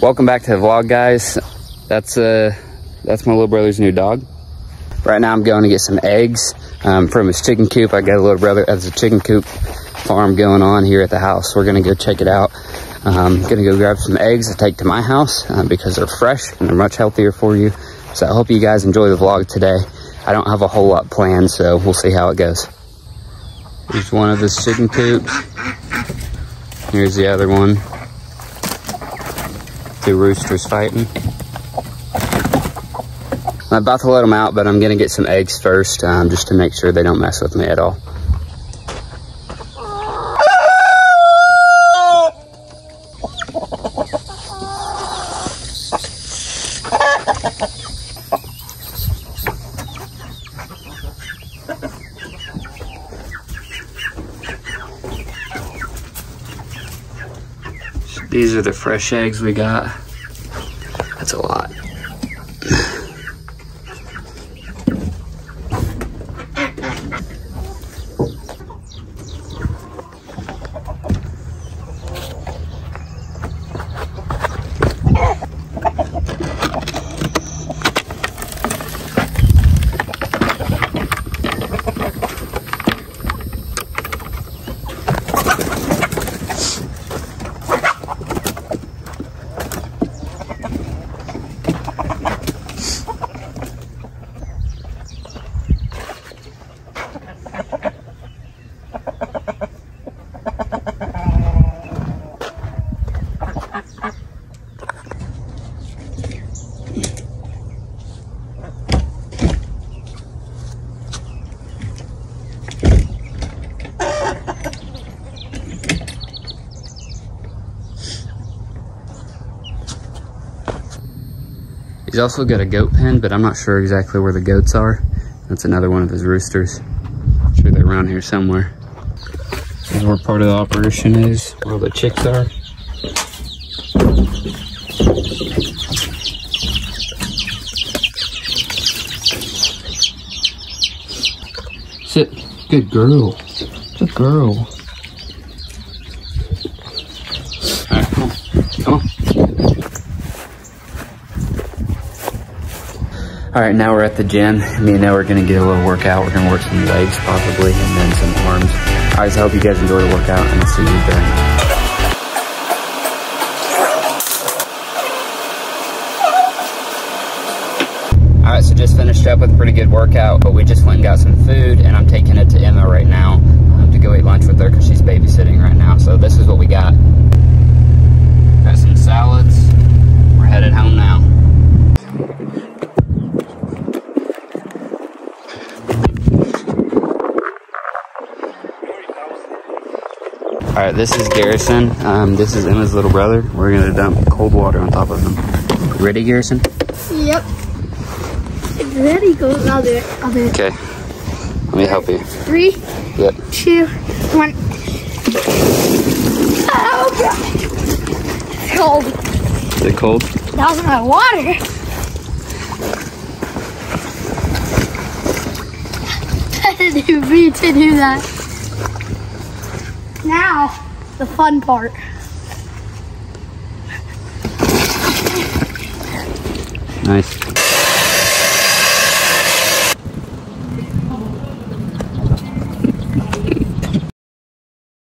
Welcome back to the vlog, guys. That's uh, that's my little brother's new dog. Right now I'm going to get some eggs um, from his chicken coop. I got a little brother has a chicken coop farm going on here at the house. We're gonna go check it out. Um, gonna go grab some eggs to take to my house uh, because they're fresh and they're much healthier for you. So I hope you guys enjoy the vlog today. I don't have a whole lot planned, so we'll see how it goes. Here's one of his chicken coops. Here's the other one. Two roosters fighting. I'm about to let them out, but I'm gonna get some eggs first, um, just to make sure they don't mess with me at all. These are the fresh eggs we got. That's a lot. He's also got a goat pen, but I'm not sure exactly where the goats are. That's another one of his roosters. I'm sure they're around here somewhere. This is where part of the operation is, where all the chicks are. Sit. Good girl. Good girl. All right, come on. Come on. All right, now we're at the gym. Me and Noah are gonna get a little workout. We're gonna work some legs possibly, and then some arms. All right, so I hope you guys enjoy the workout, and I'll see you during. All right, so just finished up with a pretty good workout, but we just went and got some food, and I'm taking it to Emma right now um, to go eat lunch with her because she's babysitting right now. So this is what we got. Got some salads. We're headed home now. All right, this is Garrison. Um, this is Emma's little brother. We're gonna dump cold water on top of him. Ready, Garrison? Yep. It's ready. Go. I'll do it. I'll do it. Okay. Let me help you. Three, Yep. two, one. Oh god. It's cold. Is it cold? That was my water. I didn't mean to do that. Now, the fun part. Nice.